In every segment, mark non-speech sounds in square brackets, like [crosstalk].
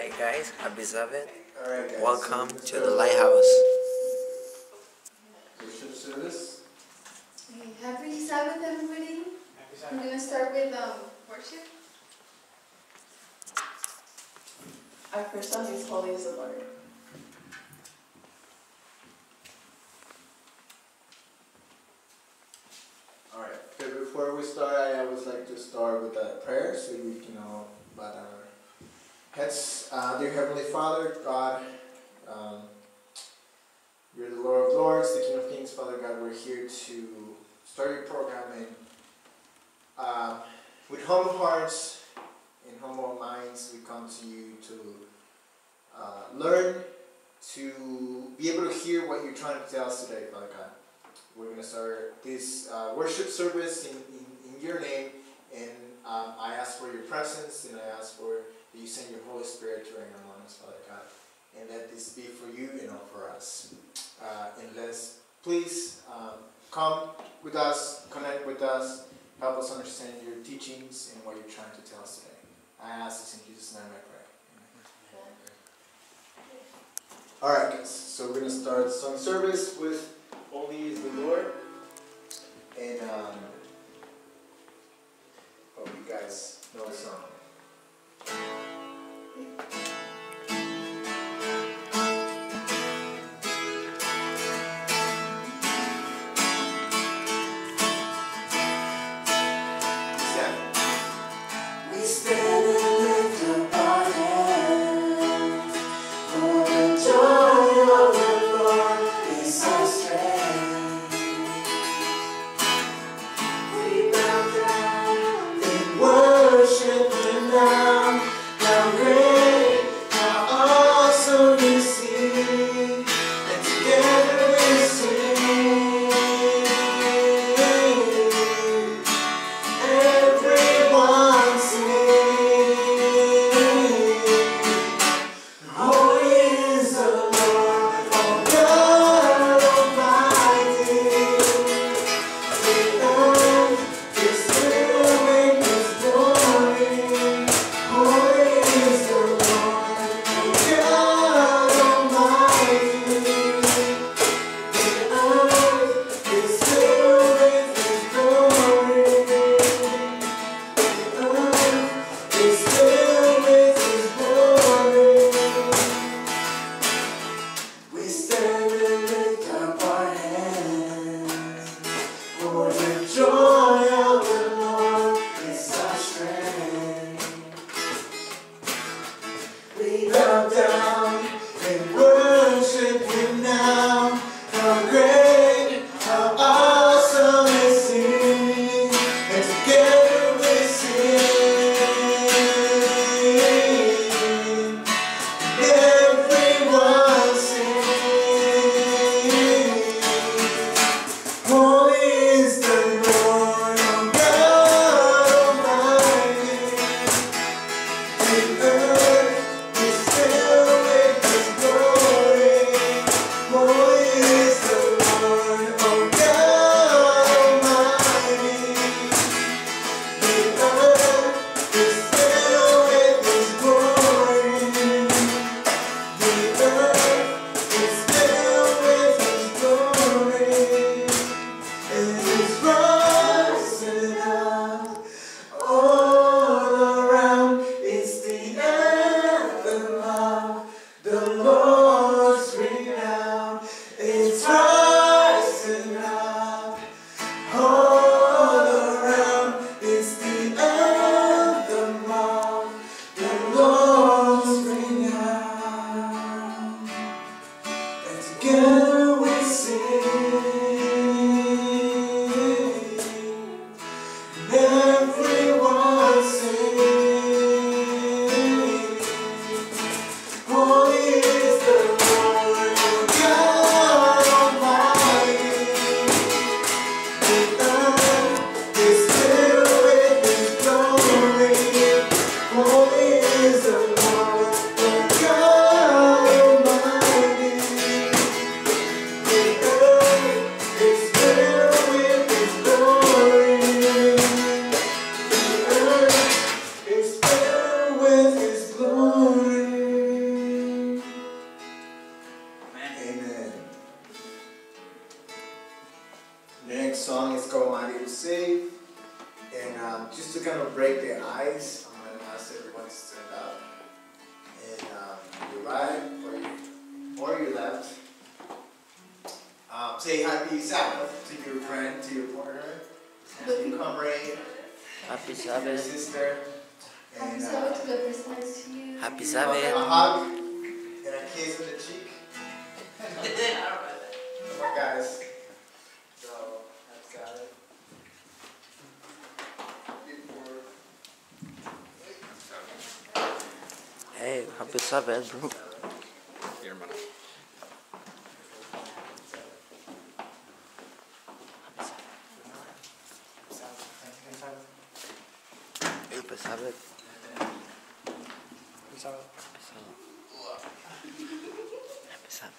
Hey guys, happy Sabbath. Alright, guys. Welcome so to the Lighthouse. Worship service. Okay, happy Sabbath, everybody. I'm gonna start with um, worship. Our first song is Holy is the Lord. Alright, okay, before we start, I always like to start with a prayer so we can all bow down our heads. Uh, dear Heavenly Father, God, um, you're the Lord of Lords, the King of Kings, Father God, we're here to start your program and uh, with humble hearts and humble minds, we come to you to uh, learn, to be able to hear what you're trying to tell us today, Father God. We're going to start this uh, worship service in, in, in your name, and um, I ask for your presence, and I ask for that you send your Holy Spirit to reign among us, Father God, and let this be for you and not for us. Uh, and let us please um, come with us, connect with us, help us understand your teachings and what you're trying to tell us today. I ask this in Jesus' name I pray. Amen. Alright guys, so we're gonna start song service with Holy is the Lord. And um hope you guys know the song. Worship happy Sabbath to your friend, to your partner, to your comrade, happy to your sister. Happy and, Sabbath to the listeners to you. Happy Sabbath. A hug and a kiss on the cheek. [laughs] Come on, guys. So, that's got it. Hey, happy Sabbath, bro. Passava. Passava. Passava. Passava.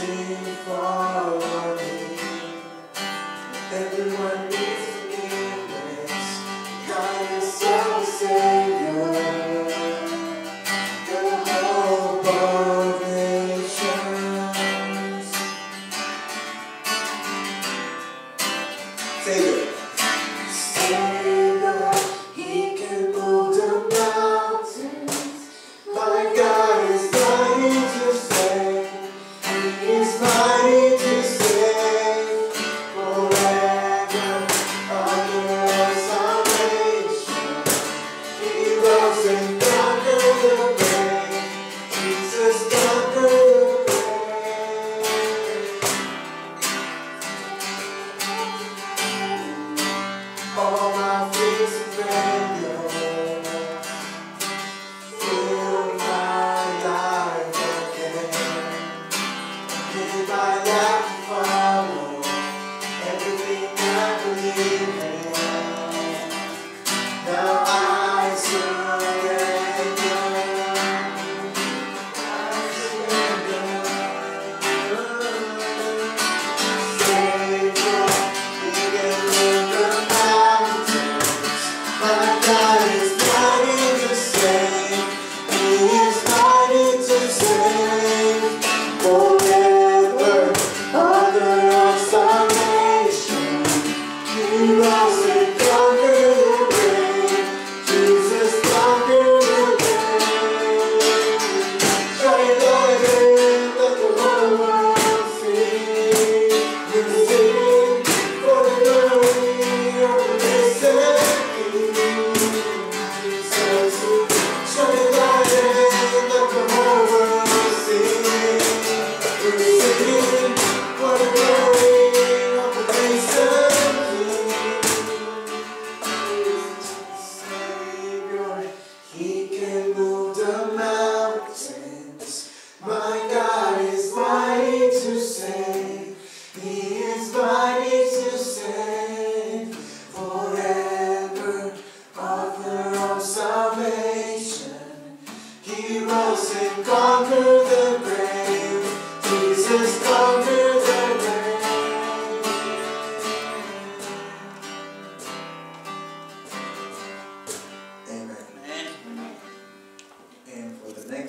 sing me. Everyone.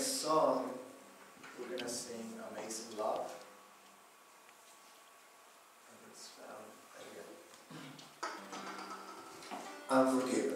next song, we're going to sing Amazing Love. And it's um, found again.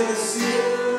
Yes.